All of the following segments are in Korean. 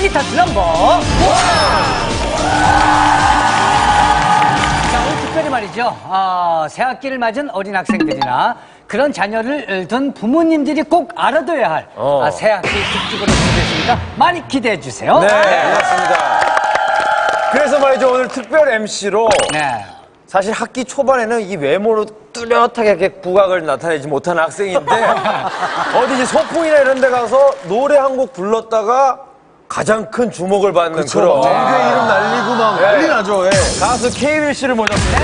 기타 슬럼버 자, 오늘 특별히 말이죠. 어, 새학기를 맞은 어린 학생들이나 그런 자녀를 둔 부모님들이 꼭 알아둬야 할 어. 아, 새학기 특집으로 준비했습니다. 많이 기대해 주세요. 네, 반갑습니다. 그래서 말이죠. 오늘 특별 MC로 네. 사실 학기 초반에는 이 외모로 뚜렷하게 부각을 나타내지 못한 학생인데 어디 이제 소풍이나 이런 데 가서 노래 한 곡 불렀다가 가장 큰 주목을 받는 그런 전교 이름 날리고 막 난리 나죠. 예. 가수 케이윌 씨를 모셨습니다.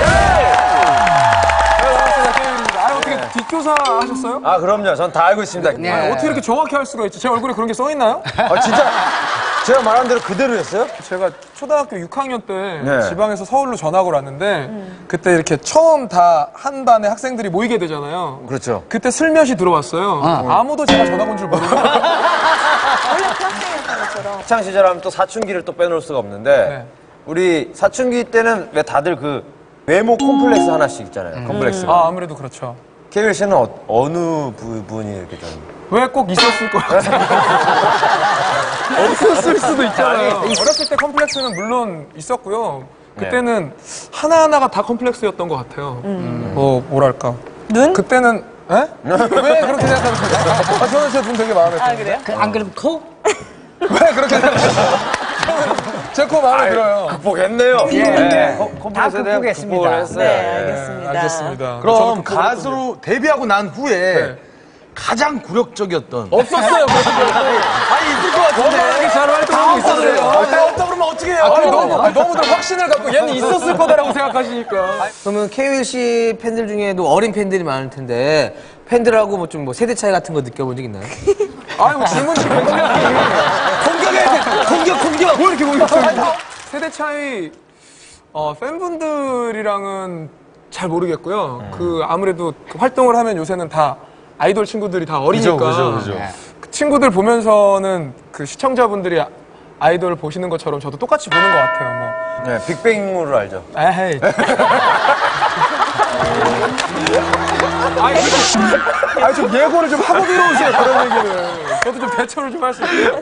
반갑습니다, 케이윌입니다. 아, 어떻게 뒷교사 하셨어요? 아, 그럼요. 전 다 알고 있습니다. 네. 아니, 어떻게 이렇게 정확히 할 수가 있지? 제 얼굴에 그런 게 써 있나요? 아, 진짜 제가 말한 대로 그대로였어요? 제가 초등학교 6학년 때 네. 지방에서 서울로 전학을 왔는데 그때 이렇게 처음 다 한 반의 학생들이 모이게 되잖아요. 그렇죠. 그때 슬며시 들어왔어요. 아무도 제가 전학 온 줄 모르고. 학창 시절 하면 또 사춘기를 또 빼놓을 수가 없는데 네. 우리 사춘기 때는 왜 다들 그 외모 콤플렉스 하나씩 있잖아요. 콤플렉스가. 아, 아무래도 그렇죠. 케이윌 씨는 어, 느 부분이 이렇게 좀 왜 꼭 있었을 것 같아요? 없었을 수도 있잖아요. 어렸을 때 컴플렉스는 물론 있었고요. 그때는 하나하나가 다 컴플렉스였던 것 같아요. 뭐, 뭐랄까. 눈? 그때는, 에? 왜 그렇게 생각하세요? 아, 저는 제 눈 되게 마음에 들어요. 그, 안 그러면 코? 왜 그렇게 생각하세요? 제코 마음에 들어요. 극복했네요. 예. 네. 다 극복했습니다. 극복을 했어요. 네, 알겠습니다. 그럼 가수로 데뷔하고 난 후에 네. 가장 굴욕적이었던. 없었어요. 아니 있을 것 같은데. 워낙에 잘 활동하고 있었어요. 아, 없다 그러면 어떻게 해요? 너무, 아니, 너무들 확신을 갖고 얘는 있었을 거다라고 생각하시니까. 그러면 케이윌 씨 팬들 중에도 어린 팬들이 많을 텐데 팬들하고 뭐 좀 뭐 세대 차이 같은 거 느껴본 적 있나요? 아유, 질문 좀 공격해야 돼! 공격 공격! 뭐 이렇게 공격적이지? 세대 차이, 어, 팬분들이랑은 잘 모르겠고요. 그, 아무래도 그 활동을 하면 요새는 다 아이돌 친구들이 다 어리니까. 그죠, 그죠. 그 친구들 보면서는 그 시청자분들이 아- 아이돌 보시는 것처럼 저도 똑같이 보는 것 같아요. 뭐. 네, 빅뱅으로 알죠. 에헤이. 아니, 좀- 아니, 좀 예고를 좀 하고 들어오세요, 그런 얘기를. 저도 좀 대처를 좀 할 수 있게요.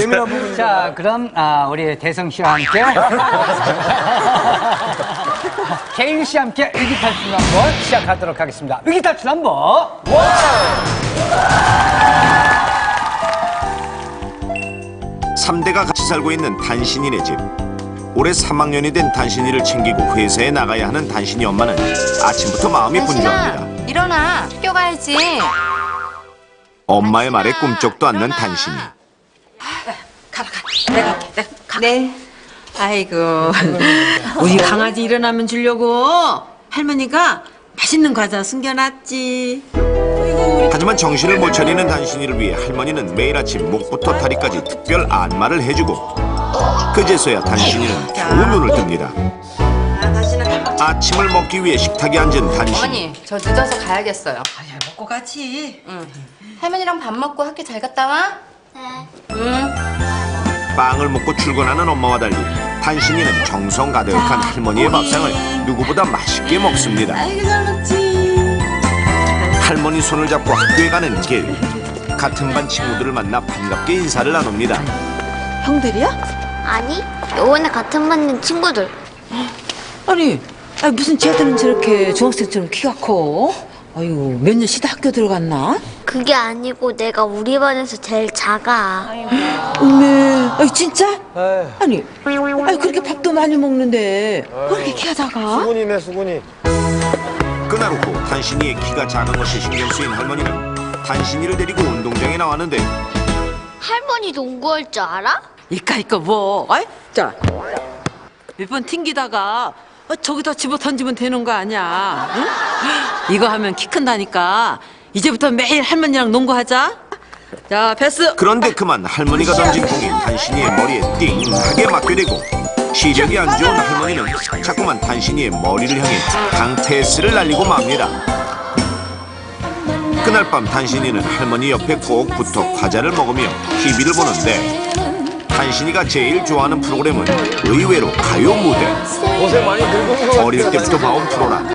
예민한 부분이. 자, 그럼 아, 우리 대성 씨와 함께 케일 씨와 함께 위기탈출 한번 시작하도록 하겠습니다. 위기탈출 한번 삼대가 같이 살고 있는 단신이네 집. 올해 3학년이 된 단신이를 챙기고 회사에 나가야 하는 단신이 엄마는 아침부터 마음이 분주합니다. 일어나. 학교 가야지. 엄마의 말에 꿈쩍도 않는 단신이. 가라 가 내가 갈게. 내가 가. 네. 아이고. 우리 강아지 일어나면 주려고. 할머니가 맛있는 과자 숨겨놨지 하지만 정신을 못 차리는 단신이를 위해 할머니는 매일 아침 목부터 다리까지 특별 안마를 해주고 그제서야 단신이는 겨우 눈을 뜹니다. 아침을 먹기 위해 식탁에 앉은 단신이 어머니 저 늦어서 가야겠어요 먹고 가지. 할머니랑 밥 먹고 학교 잘 갔다 와? 응 빵을 먹고 출근하는 엄마와 달리 단신이는 정성 가득한 할머니의 밥상을 누구보다 맛있게 먹습니다. 아이고. 할머니 손을 잡고 학교에 가는 길 같은 반 친구들을 만나 반갑게 인사를 나눕니다. 형들이야? 아니, 요번에 같은 반인 친구들. 아니, 아니 무슨 쟤들은 저렇게 중학생처럼 키가 커? 아유 몇 년 쉬다 학교 들어갔나? 그게 아니고 내가 우리 반에서 제일 작아. 어메, 아니 진짜? 아니, 아니 그렇게 밥도 많이 먹는데 왜 이렇게 키가 작아? 수근이네, 수근이. 그날 오후 단신이의 키가 작은 것이 신경 쓰인 할머니는 단신이를 데리고 운동장에 나왔는데 할머니 농구할 줄 알아? 이까 이까 뭐? 아이, 자, 몇 번 튕기다가 어, 저기다 집어 던지면 되는 거 아니야? 응? 이거 하면 키 큰다니까. 이제부터 매일 할머니랑 농구하자. 자, 패스. 그런데 그만 할머니가 던진 공이 단신이의 머리에 띵하게 맞게 되고 시력이 안 좋은 할머니는 자꾸만 단신이의 머리를 향해 강패스를 날리고 맙니다. 그날 밤 단신이는 할머니 옆에 꼭 붙어 과자를 먹으며 TV를 보는데 단신이가 제일 좋아하는 프로그램은 의외로 가요 무대. 고생 많이 늙은 거 어릴 때부터 봐온 프로라